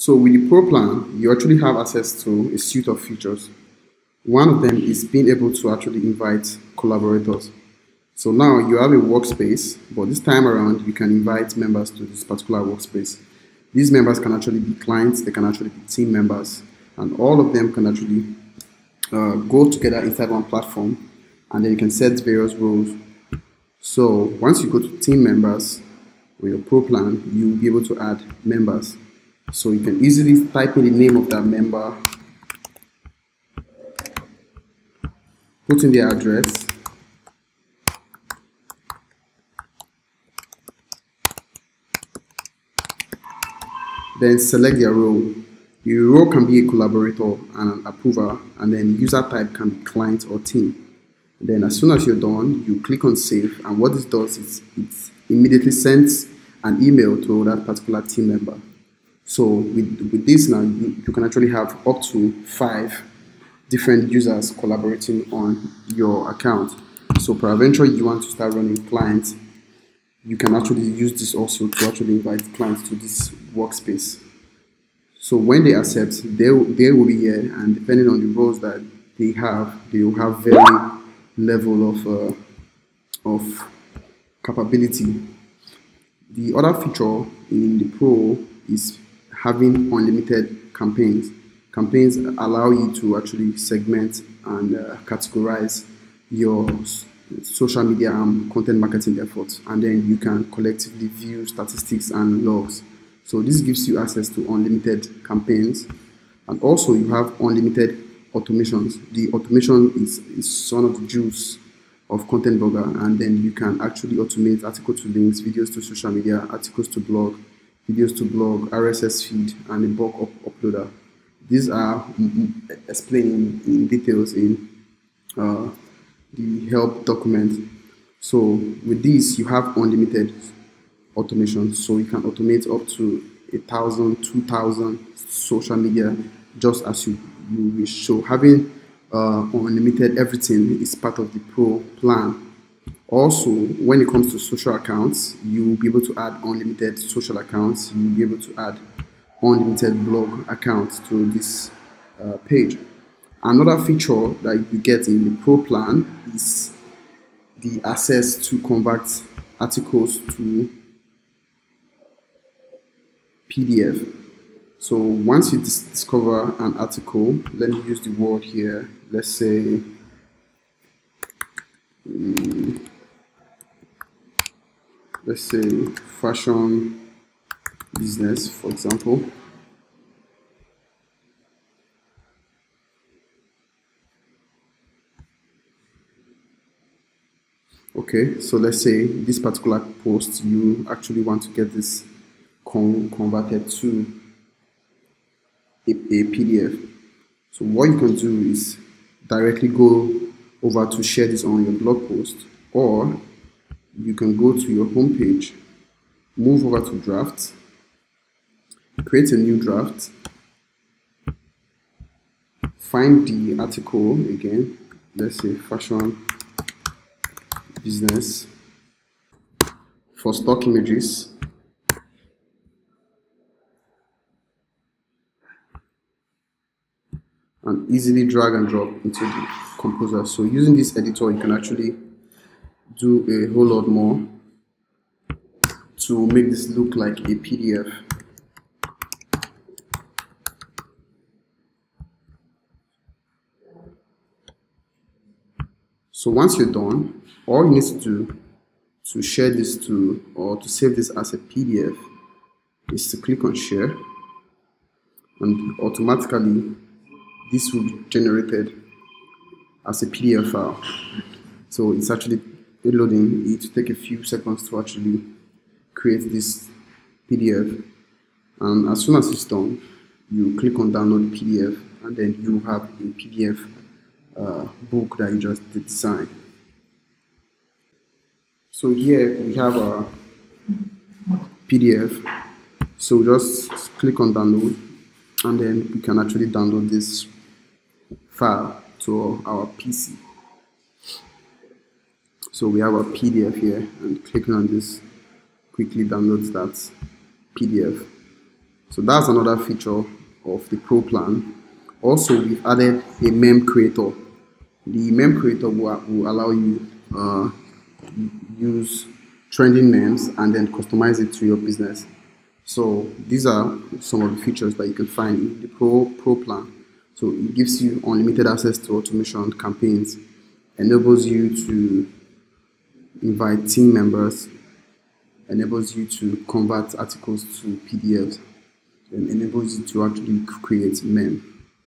So with the Pro plan, you actually have access to a suite of features. One of them is being able to actually invite collaborators. So now you have a workspace, but this time around you can invite members to this particular workspace. These members can actually be clients, they can actually be team members, and all of them can actually uh, go together inside one platform, and then you can set various roles. So once you go to team members with your pro plan, you'll be able to add members. So you can easily type in the name of that member, put in their address, then select their role. Your role can be a collaborator and an approver, and then user type can be client or team. Then as soon as you're done, you click on save, and what this does is it immediately sends an email to that particular team member. So with, with this now, you, you can actually have up to five different users collaborating on your account. So peradventure you want to start running clients, you can actually use this also to actually invite clients to this workspace. So when they accept, they, they will be here and depending on the roles that they have, they will have very level of, uh, of capability. The other feature in the Pro is having unlimited campaigns. Campaigns allow you to actually segment and uh, categorize your social media and content marketing efforts, and then you can collectively view statistics and logs. So this gives you access to unlimited campaigns, and also you have unlimited automations. The automation is, is one of the jewels of ContentBurger, and then you can actually automate article to links, videos to social media, articles to blog, videos to blog, RSS feed, and a bulk up uploader. These are explained in details in uh, the help document. So with this, you have unlimited automation. So you can automate up to a thousand, two thousand social media just as you, you wish. So having uh, unlimited everything is part of the pro plan. Also, when it comes to social accounts, you will be able to add unlimited social accounts. You will be able to add unlimited blog accounts to this uh, page. Another feature that you get in the Pro plan is the access to convert articles to PDF. So once you dis discover an article, let me use the word here. Let's say um, let's say fashion business for example. Okay so let's say this particular post you actually want to get this con converted to a, a pdf so what you can do is directly go over to share this on your blog post or you can go to your home page, move over to draft, create a new draft, find the article again, let's say fashion business for stock images. and easily drag and drop into the composer. So using this editor, you can actually do a whole lot more to make this look like a PDF. So once you're done, all you need to do to share this to or to save this as a PDF is to click on share and automatically this will be generated as a PDF file. So it's actually loading, it take a few seconds to actually create this PDF. And as soon as it's done, you click on download PDF and then you have a PDF uh, book that you just designed. So here we have a PDF. So just click on download and then we can actually download this file to our PC. So we have a PDF here and clicking on this quickly downloads that PDF So that's another feature of the Pro plan. Also, we've added a meme creator. The meme creator will, will allow you uh, use trending memes and then customize it to your business. So these are some of the features that you can find in the Pro Pro plan. So it gives you unlimited access to automation campaigns, enables you to invite team members, enables you to convert articles to PDFs, and enables you to actually create meme.